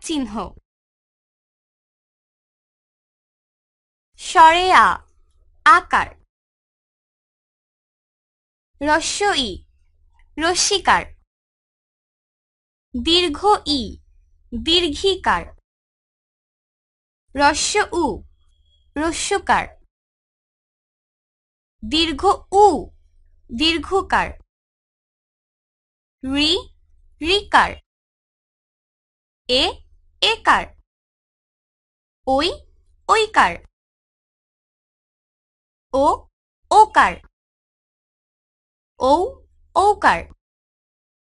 চিহ্ন। স্বরে আকার। রস্য ই রস্যিকার দীর্ঘ ই দীর্ঘিকার। রস্য উ রস্যকার। দীর্ঘ উ দীর্ঘকার। রি, রিকার। এ একার ওই ওই কার। ও ও কার। ঔ ঔকার